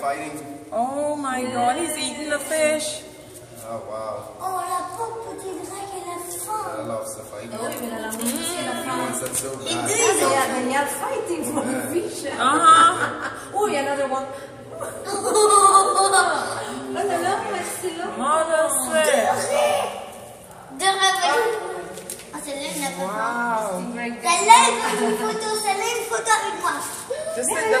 fighting. Oh my god, he's eating the fish. Oh wow. Oh, la pauvre petite drague, elle a faim. That loves the fighting. Oui, mais la langue, c'est la He wants that so bad. deux, ils ont... Yeah, they are fighting for the fish. Uh-huh. Oh, another one. Oh là là, merci là. Mother swear. Deux rêves. Ah, celle-là, il n'a pas faim. Wow. Celle-là, elle une photo. Celle-là, une photo avec moi. Just like the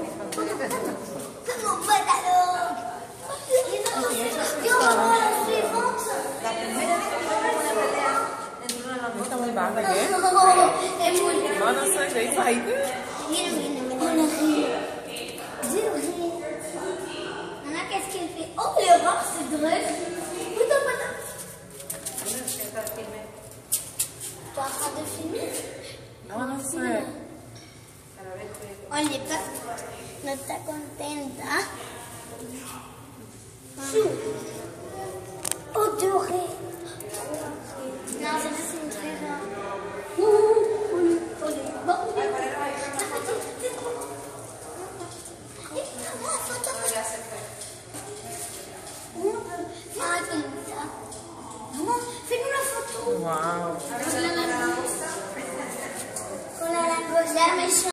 بعد جاي انا صايره eu gosto de ler. Muito obrigada. Tu as é Non, non, c'est... Alors, Oliva no está contenta? Su odoré. Non, c'est une. Fais-nous la photo. Wow.